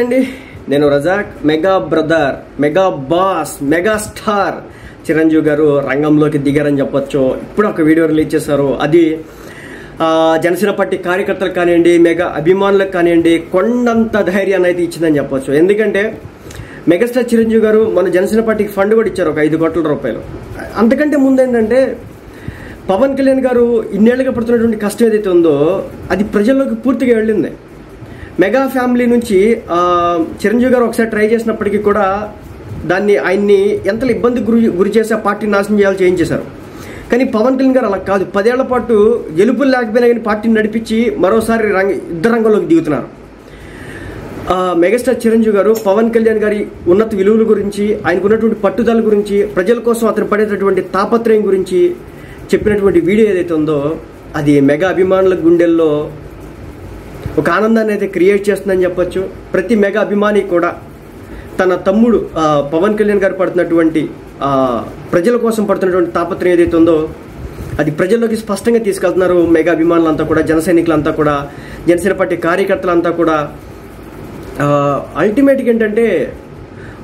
అండి. నేను Razak mega brother mega boss mega star Chiranjeevi garu రంగంలోకి దిగారని చెప్పొచ్చు. ఇప్పుడు ఒక వీడియో రిలీజ్ చేశారు. అది జనసేన పార్టీ కార్యకర్తలకు కానివ్వండి మెగా అభిమానులకు కానివ్వండి కొండంత ధైర్యాన్ని అయితే ఇచ్చిందని చెప్పొచ్చు. ఎందుకంటే మెగాస్టార్ చిరంజీవి గారు మన జనసేన పార్టీకి ఫండ్ కూడా ఇచ్చారు ఒక ఐదు కోట్ల రూపాయలు. అంతకంటే ముందు ఏంటంటే పవన్ కళ్యాణ్ గారు ఇన్నేళ్ళుగా పడుతున్నటువంటి కష్టం ఏదైతే ఉందో అది ప్రజల్లోకి పూర్తిగా వెళ్ళింది. మెగా ఫ్యామిలీ నుంచి చిరంజీవి గారు ఒకసారి ట్రై చేసినప్పటికీ కూడా దాన్ని ఆయన్ని ఎంత ఇబ్బంది గురి గురి చేసి పార్టీని నాశనం చేయాలి చేయించేశారు. కానీ పవన్ కళ్యాణ్ గారు అలా కాదు. పదేళ్ళ పాటు గెలుపులు లేకపోయినా కానీ పార్టీని నడిపించి మరోసారి రంగ యుద్ధ రంగంలోకి దిగుతున్నారు. మెగాస్టార్ చిరంజీవి గారు పవన్ కళ్యాణ్ గారి ఉన్నత విలువల గురించి ఆయనకు ఉన్నటువంటి పట్టుదల గురించి ప్రజల కోసం అతను పడేటటువంటి తాపత్రయం గురించి చెప్పినటువంటి వీడియో ఏదైతే ఉందో అది మెగా అభిమానుల గుండెల్లో ఒక ఆనందాన్ని అయితే క్రియేట్ చేస్తుందని చెప్పొచ్చు. ప్రతి మెగా అభిమాని కూడా తన తమ్ముడు పవన్ కళ్యాణ్ గారు పడుతున్నటువంటి ప్రజల కోసం పడుతున్నటువంటి తాపత్రయం ఏదైతే ఉందో అది ప్రజల్లోకి స్పష్టంగా తీసుకెళ్తున్నారు మెగా అభిమానులంతా కూడా జన సైనికులంతా కూడా జనసేన పార్టీ కార్యకర్తలంతా కూడా. అల్టిమేట్గా ఏంటంటే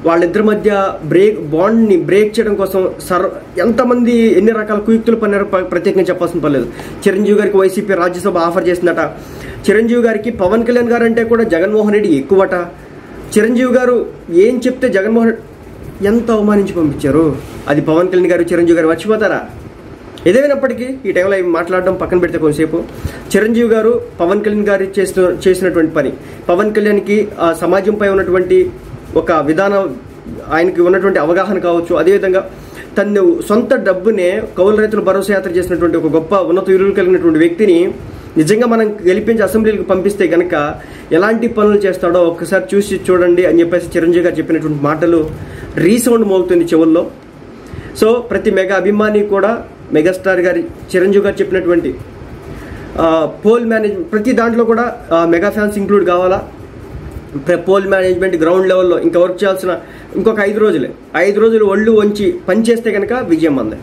వాళ్ళిద్దరి మధ్య బ్రేక్ బాండ్ని బ్రేక్ చేయడం కోసం సర్ ఎంతమంది ఎన్ని రకాల కుయుక్తులు పన్నారో ప్రత్యేకంగా చెప్పాల్సిన పర్లేదు చిరంజీవి గారికి వైసీపీ రాజ్యసభ ఆఫర్ చేసిందట. చిరంజీవి గారికి పవన్ కళ్యాణ్ గారు అంటే కూడా జగన్మోహన్ రెడ్డి ఎక్కువట. చిరంజీవి గారు ఏం చెప్తే జగన్మోహన్ ఎంత అవమానించి పంపించారు? అది పవన్ కళ్యాణ్ గారు చిరంజీవి గారు మర్చిపోతారా? ఏదేమైనప్పటికీ ఈ టైంలో మాట్లాడడం పక్కన పెడితే కొంతసేపు. చిరంజీవి గారు పవన్ కళ్యాణ్ గారు చేసిన చేసినటువంటి పని. పవన్ కళ్యాణ్కి ఆ, సమాజంపై ఉన్నటువంటి ఒక విధానం ఆయనకి ఉన్నటువంటి అవగాహన కావచ్చు. అదేవిధంగా తను సొంత డబ్బునే కౌలు రైతులు భరోసా యాత్ర చేసినటువంటి ఒక గొప్ప ఉన్నత విలువలు కలిగినటువంటి వ్యక్తిని నిజంగా మనం గెలిపించి అసెంబ్లీకి పంపిస్తే గనక ఎలాంటి పనులు చేస్తాడో ఒక్కసారి చూసి చూడండి అని చెప్పేసి చిరంజీవి గారు చెప్పినటువంటి మాటలు రీసౌండ్ మోగుతుంది చెవుల్లో. సో ప్రతి మెగా అభిమాని కూడా మెగాస్టార్ గారి చిరంజీవి గారు చెప్పినటువంటి పోల్ మేనేజ్మెంట్ ప్రతి దాంట్లో కూడా మెగా ఫ్యాన్స్ ఇంక్లూడ్ కావాలా? పోల్ మేనేజ్మెంట్ గ్రౌండ్ లెవెల్లో ఇంకా వర్క్ చేయాల్సిన ఇంకొక ఐదు రోజులే. ఐదు రోజులు ఒళ్ళు వంచి పనిచేస్తే కనుక విజయం అందే.